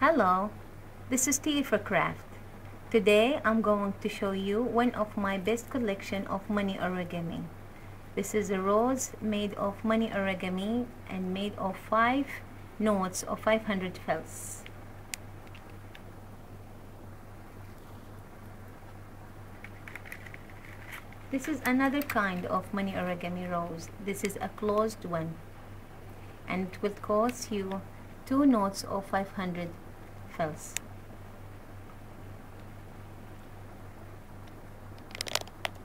Hello, this is T for Craft. Today I'm going to show you one of my best collection of money origami. This is a rose made of money origami and made of 5 notes of 500 fils. This is another kind of money origami rose. This is a closed one and it will cost you two notes of 500 fils.